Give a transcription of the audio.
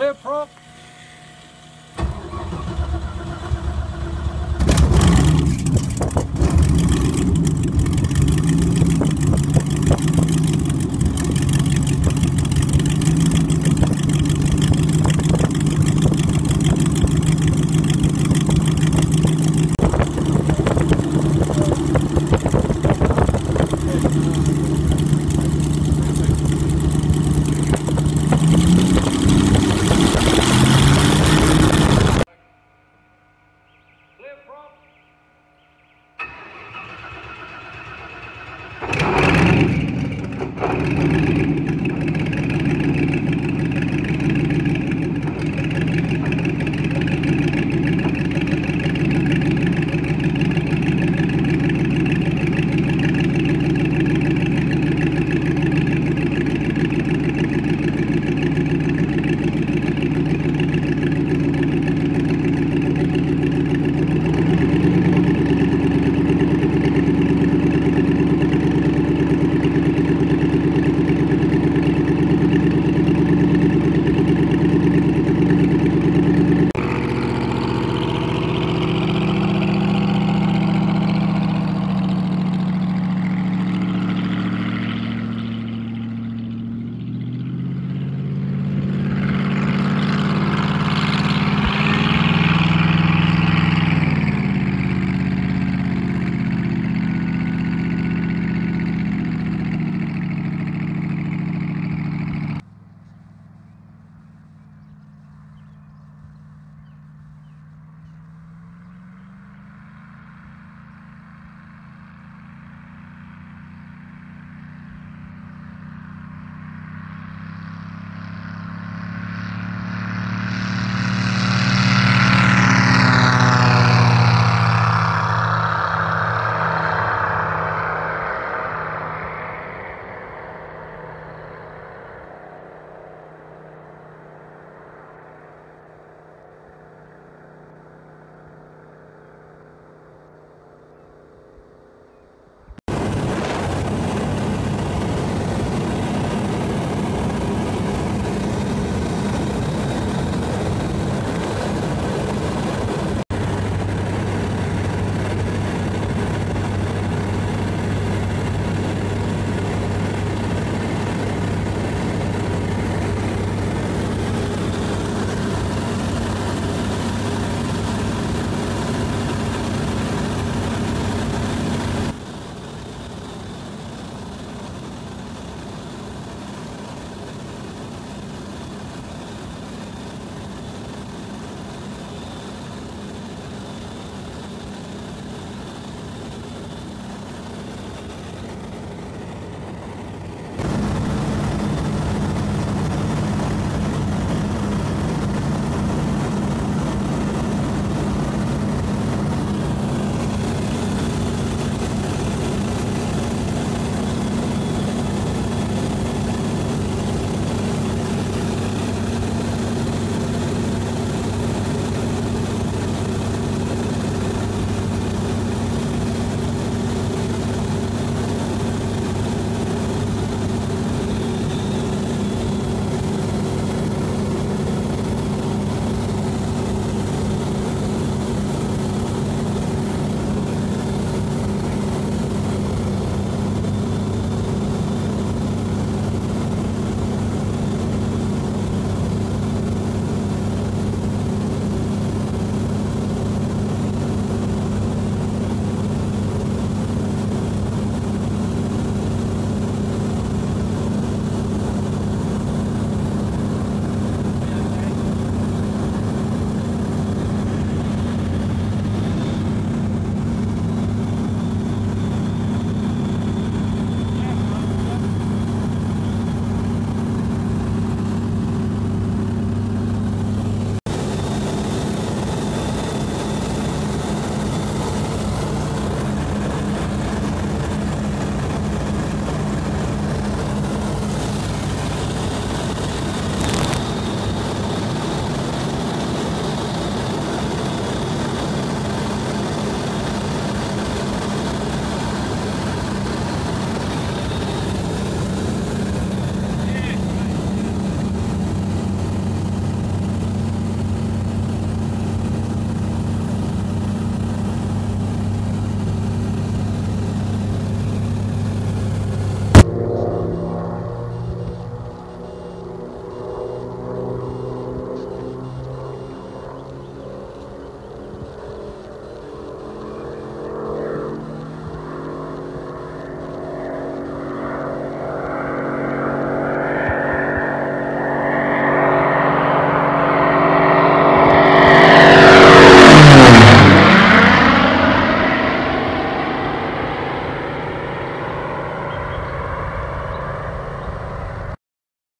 Clear Prop